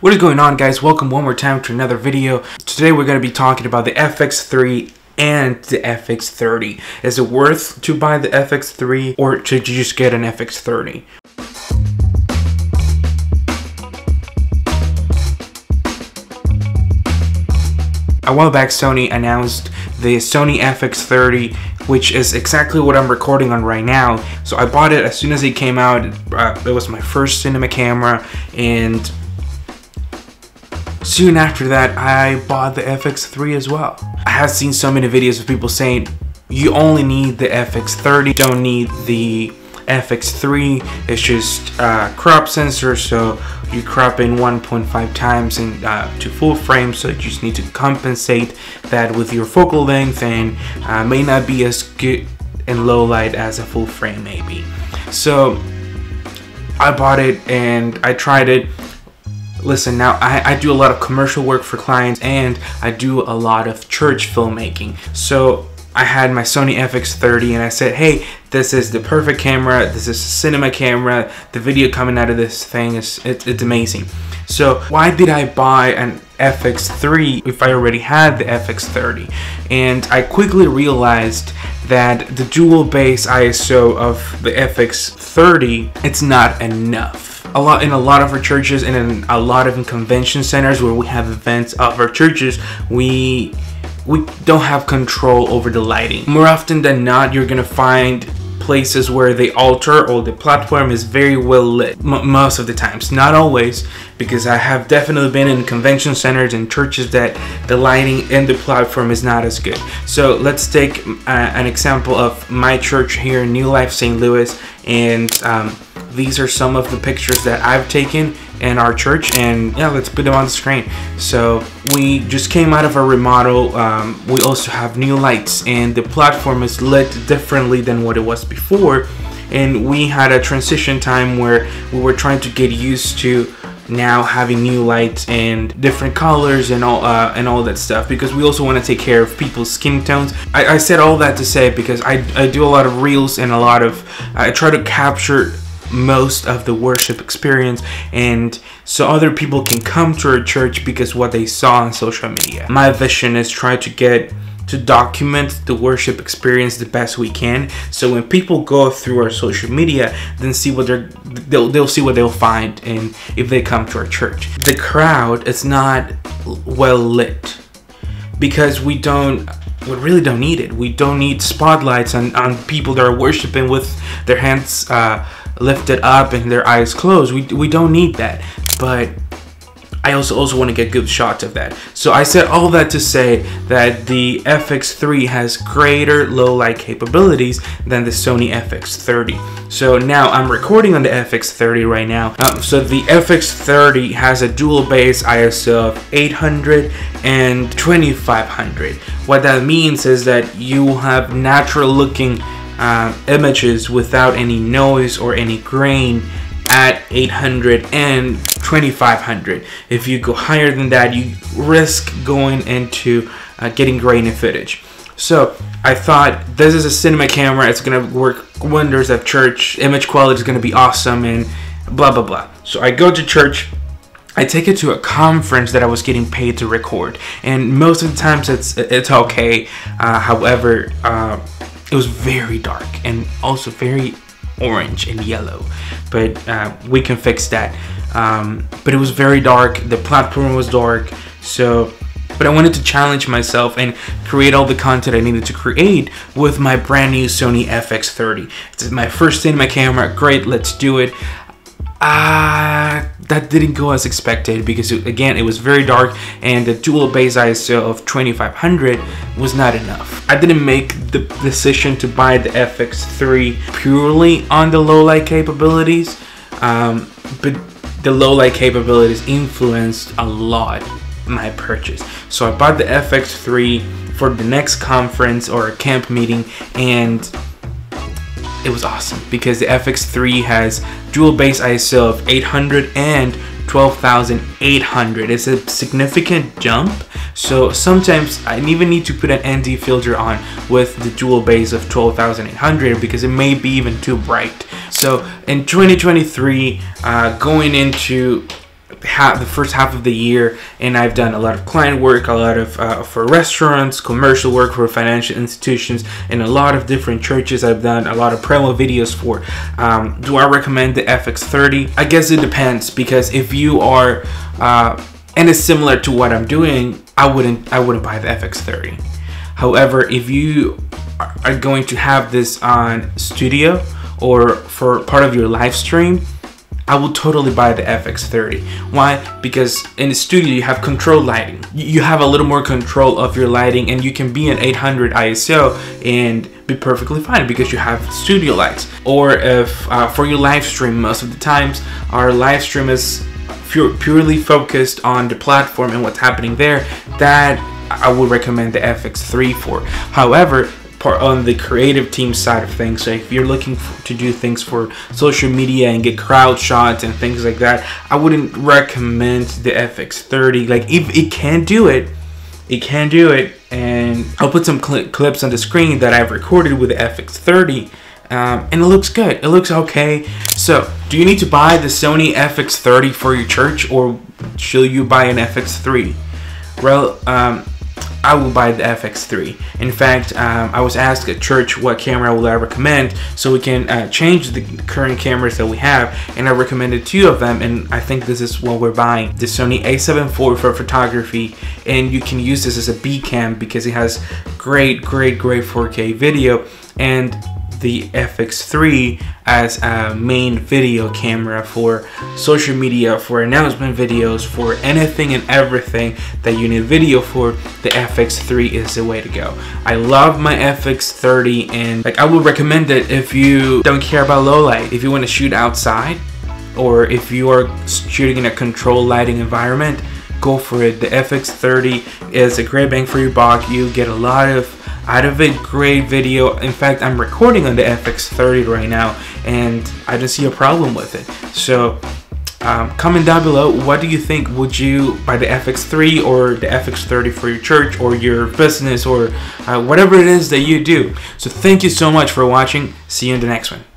What is going on guys? Welcome one more time to another video. Today we're going to be talking about the FX3 and the FX30. Is it worth to buy the FX3 or should you just get an FX30? A while back Sony announced the Sony FX30 which is exactly what I'm recording on right now. So I bought it as soon as it came out. Uh, it was my first cinema camera and soon after that I bought the FX3 as well. I have seen so many videos of people saying you only need the FX30, don't need the FX3 it's just uh, crop sensor so you crop in 1.5 times in, uh, to full frame so you just need to compensate that with your focal length and uh, may not be as good in low light as a full frame maybe. So I bought it and I tried it listen now I, I do a lot of commercial work for clients and I do a lot of church filmmaking so I had my Sony FX30 and I said, hey, this is the perfect camera. This is a cinema camera. The video coming out of this thing is it, it's amazing. So why did I buy an FX3 if I already had the FX30? And I quickly realized that the dual base ISO of the FX30, it's not enough a lot in a lot of our churches and in a lot of convention centers where we have events of our churches we we don't have control over the lighting. More often than not, you're gonna find places where the altar or the platform is very well lit most of the times not always because i have definitely been in convention centers and churches that the lighting in the platform is not as good so let's take uh, an example of my church here new life st louis and um, these are some of the pictures that i've taken in our church and yeah let's put them on the screen. So we just came out of a remodel. Um, we also have new lights and the platform is lit differently than what it was before. And we had a transition time where we were trying to get used to now having new lights and different colors and all uh, and all that stuff because we also want to take care of people's skin tones. I, I said all that to say because I, I do a lot of reels and a lot of I try to capture most of the worship experience and so other people can come to our church because what they saw on social media. My vision is try to get to document the worship experience the best we can so when people go through our social media then see what they're they'll, they'll see what they'll find and if they come to our church the crowd is not well lit because we don't we really don't need it we don't need spotlights on, on people that are worshiping with their hands uh, lifted up and their eyes closed. We, we don't need that. But I also also want to get good shots of that. So I said all that to say that the FX3 has greater low light capabilities than the Sony FX30. So now I'm recording on the FX30 right now. Um, so the FX30 has a dual base ISO of 800 and 2500. What that means is that you have natural looking uh, images without any noise or any grain at 800 and 2500 if you go higher than that you risk going into uh, getting grainy footage. So I thought this is a cinema camera it's gonna work wonders at church image quality is gonna be awesome and blah blah blah. So I go to church I take it to a conference that I was getting paid to record, and most of the times it's it's okay. Uh, however, uh, it was very dark and also very orange and yellow but uh, we can fix that. Um, but it was very dark. The platform was dark. So but I wanted to challenge myself and create all the content I needed to create with my brand new Sony FX30. It's my first cinema camera, great, let's do it. Uh, that didn't go as expected because it, again, it was very dark and the dual base ISO of 2500 was not enough. I didn't make the decision to buy the FX3 purely on the low light capabilities, um, but the low light capabilities influenced a lot my purchase. So I bought the FX3 for the next conference or a camp meeting and it was awesome because the FX3 has dual base ISO of 800 and 12,800. It's a significant jump. So sometimes I even need to put an ND filter on with the dual base of 12,800 because it may be even too bright. So in 2023, uh, going into half, the first half of the year, and I've done a lot of client work, a lot of uh, for restaurants, commercial work for financial institutions, and a lot of different churches. I've done a lot of promo videos for. Um, do I recommend the FX30? I guess it depends because if you are uh, and it's similar to what I'm doing, I wouldn't I wouldn't buy the FX30. However, if you are going to have this on studio or for part of your live stream, I will totally buy the FX30. Why? Because in the studio you have control lighting. You have a little more control of your lighting and you can be an 800 ISO and be perfectly fine because you have studio lights. Or if uh, for your live stream, most of the times our live stream is purely focused on the platform and what's happening there, that I would recommend the FX3 for. However, part on the creative team side of things. So if you're looking for, to do things for social media and get crowd shots and things like that, I wouldn't recommend the FX30. Like if it can do it, it can do it. And I'll put some cl clips on the screen that I've recorded with the FX30. Um, and it looks good. It looks okay. So, do you need to buy the Sony FX30 for your church, or should you buy an FX3? Well, um, I will buy the FX3. In fact, um, I was asked at church what camera will I recommend so we can uh, change the current cameras that we have and I recommended two of them and I think this is what we're buying. The Sony a7 IV for photography and you can use this as a B cam because it has great, great, great 4K video and the FX3 as a main video camera for social media, for announcement videos, for anything and everything that you need video for, the FX3 is the way to go. I love my FX30 and like I would recommend it if you don't care about low light. If you want to shoot outside or if you are shooting in a controlled lighting environment, go for it. The FX30 is a great bang for your buck. You get a lot of out of it great video. In fact i'm recording on the fx30 right now and i don't see a problem with it. So um, comment down below what do you think? Would you buy the fx3 or the fx30 for your church or your business or uh, whatever it is that you do? So thank you so much for watching. See you in the next one